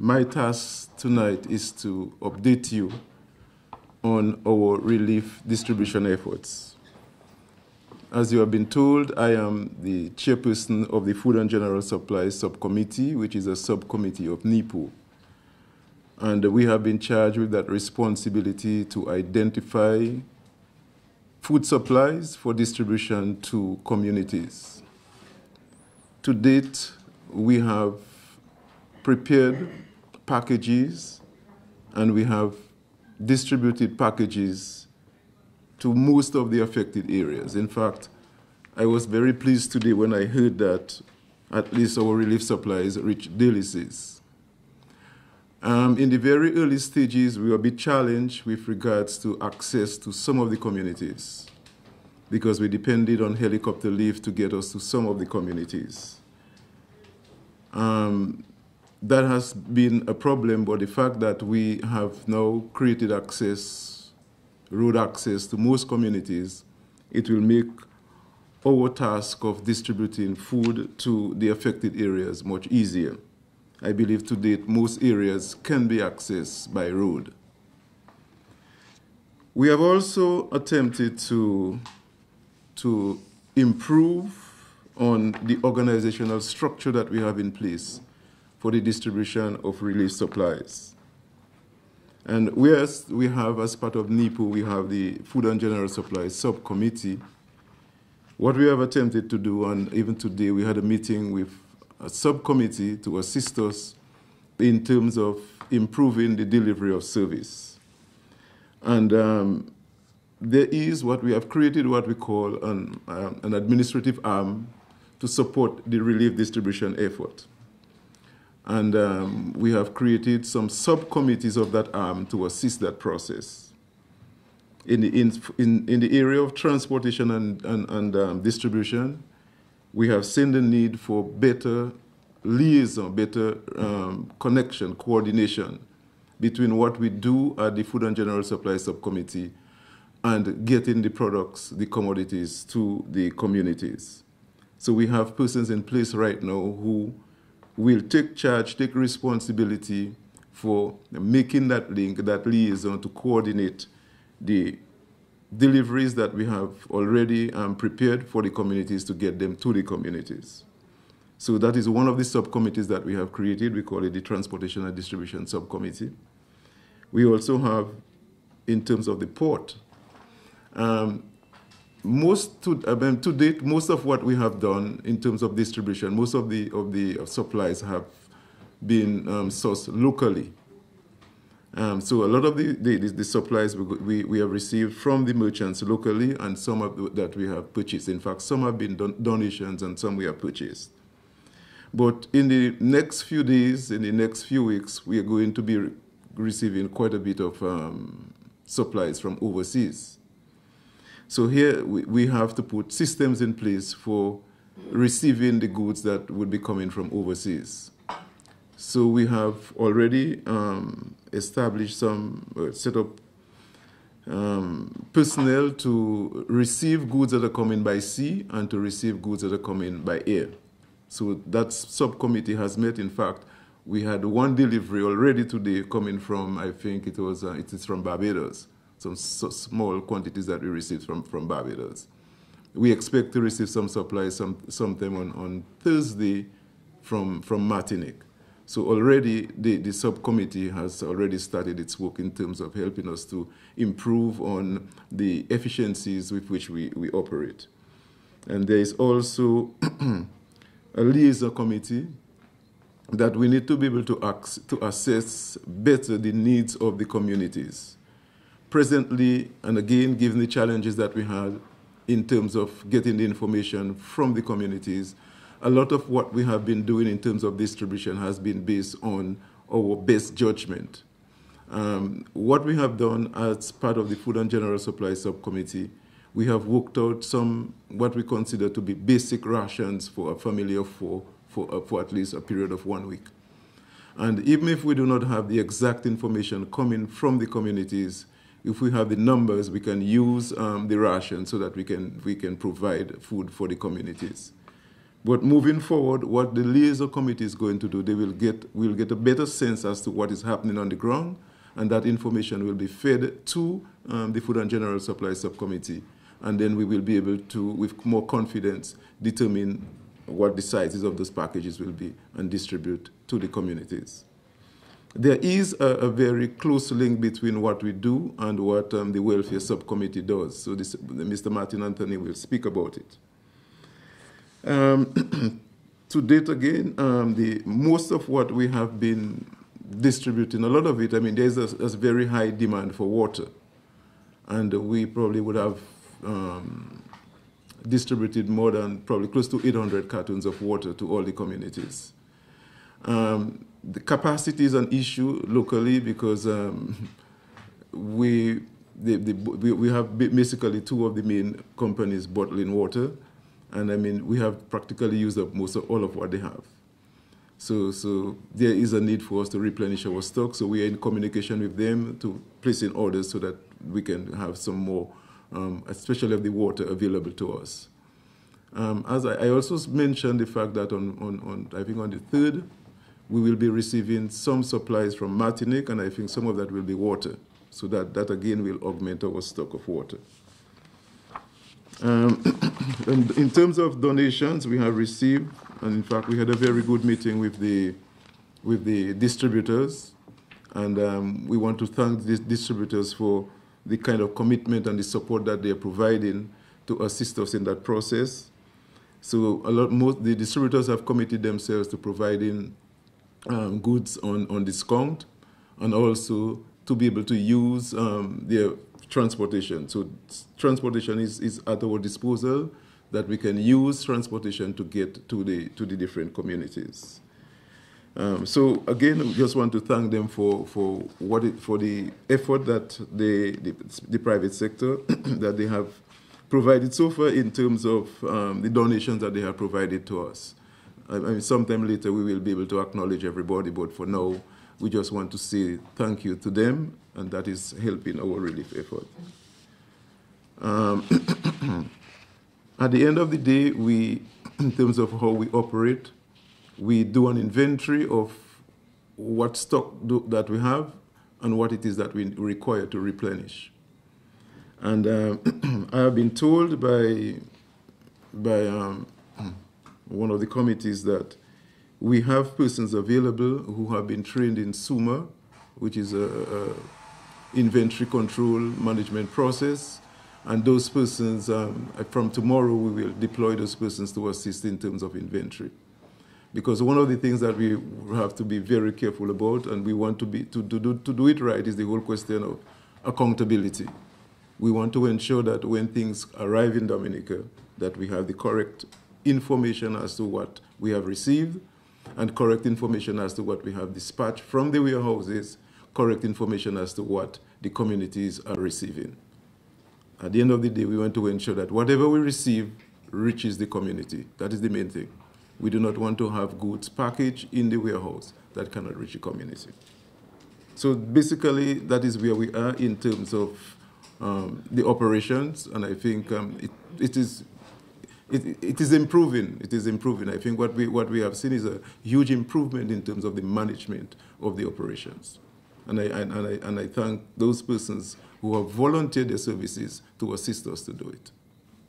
my task tonight is to update you on our relief distribution efforts. As you have been told, I am the chairperson of the Food and General Supplies Subcommittee, which is a subcommittee of NEPO. And we have been charged with that responsibility to identify food supplies for distribution to communities. To date, we have prepared packages and we have distributed packages to most of the affected areas. In fact, I was very pleased today when I heard that at least our relief supplies reached Delices. Um, in the very early stages, we were a bit challenged with regards to access to some of the communities because we depended on helicopter lift to get us to some of the communities. Um, that has been a problem, but the fact that we have now created access, road access to most communities, it will make our task of distributing food to the affected areas much easier. I believe to date most areas can be accessed by road. We have also attempted to, to improve on the organizational structure that we have in place for the distribution of relief supplies. And we have, as part of NEPO, we have the Food and General Supplies Subcommittee, what we have attempted to do, and even today we had a meeting with a subcommittee to assist us in terms of improving the delivery of service. And um, there is what we have created, what we call an, um, an administrative arm to support the relief distribution effort. And um, we have created some subcommittees of that arm to assist that process. In the, in, in, in the area of transportation and, and, and um, distribution, we have seen the need for better liaison, better um, connection, coordination between what we do at the Food and General Supply Subcommittee and getting the products, the commodities to the communities. So we have persons in place right now who will take charge, take responsibility for making that link, that liaison to coordinate the deliveries that we have already um, prepared for the communities to get them to the communities. So that is one of the subcommittees that we have created. We call it the Transportation and Distribution Subcommittee. We also have, in terms of the port, um, most to, I mean, to date, most of what we have done in terms of distribution, most of the of the supplies have been um, sourced locally. Um, so a lot of the, the, the supplies we, we, we, have received from the merchants locally and some of that we have purchased. In fact, some have been don donations and some we have purchased. But in the next few days, in the next few weeks, we are going to be re receiving quite a bit of um, supplies from overseas. So here we, we have to put systems in place for receiving the goods that would be coming from overseas. So we have already um, established some, uh, set up um, personnel to receive goods that are coming by sea and to receive goods that are coming by air. So that subcommittee has met. In fact, we had one delivery already today coming from, I think it was, uh, it is from Barbados some so small quantities that we received from, from Barbados. We expect to receive some supplies some, sometime on, on Thursday from, from Martinique. So already the, the subcommittee has already started its work in terms of helping us to improve on the efficiencies with which we, we operate. And there is also a liaison committee that we need to be able to, to assess better the needs of the communities presently, and again, given the challenges that we had in terms of getting the information from the communities, a lot of what we have been doing in terms of distribution has been based on our best judgment. Um, what we have done as part of the Food and General Supply Subcommittee, we have worked out some what we consider to be basic rations for a family of four for, uh, for at least a period of one week. And even if we do not have the exact information coming from the communities, if we have the numbers, we can use um, the ration so that we can, we can provide food for the communities. But moving forward, what the liaison committee is going to do, they will get, will get a better sense as to what is happening on the ground, and that information will be fed to um, the Food and General Supply Subcommittee. And then we will be able to, with more confidence, determine what the sizes of those packages will be and distribute to the communities. There is a, a very close link between what we do and what um, the Welfare Subcommittee does. So this, Mr. Martin Anthony will speak about it. Um, to date, again, um, the, most of what we have been distributing, a lot of it, I mean, there's a, a very high demand for water. And we probably would have um, distributed more than probably close to 800 cartons of water to all the communities. Um, the capacity is an issue locally because um, we, the, the, we, have basically two of the main companies bottling water, and I mean we have practically used up most of all of what they have. So, so there is a need for us to replenish our stock. So we are in communication with them to place in orders so that we can have some more um, especially of the water available to us. Um, as I, I, also mentioned the fact that on, on, on, I think on the 3rd, we will be receiving some supplies from Martinique, and I think some of that will be water. So that, that again will augment our stock of water. Um, in terms of donations, we have received, and in fact, we had a very good meeting with the, with the distributors, and um, we want to thank these distributors for the kind of commitment and the support that they are providing to assist us in that process. So a lot, most the distributors have committed themselves to providing um, goods on, on discount and also to be able to use um, their transportation. So transportation is, is at our disposal that we can use transportation to get to the, to the different communities. Um, so again, we just want to thank them for for what it, for the effort that they, the, the private sector that they have provided so far in terms of um, the donations that they have provided to us. I, mean, sometime later we will be able to acknowledge everybody, but for now, we just want to say thank you to them, and that is helping our relief effort. Um, at the end of the day, we, in terms of how we operate, we do an inventory of what stock do, that we have and what it is that we require to replenish. And uh, I have been told by, by um, one of the committees that we have persons available who have been trained in SUMA, which is a, a inventory control management process. And those persons, um, from tomorrow, we will deploy those persons to assist in terms of inventory. Because one of the things that we have to be very careful about, and we want to, be, to, to, do, to do it right, is the whole question of accountability. We want to ensure that when things arrive in Dominica, that we have the correct information as to what we have received, and correct information as to what we have dispatched from the warehouses, correct information as to what the communities are receiving. At the end of the day, we want to ensure that whatever we receive reaches the community. That is the main thing. We do not want to have goods packaged in the warehouse that cannot reach the community. So basically, that is where we are in terms of um, the operations, and I think um, it, it is it, it is improving. It is improving. I think what we what we have seen is a huge improvement in terms of the management of the operations, and I and, I and I thank those persons who have volunteered their services to assist us to do it.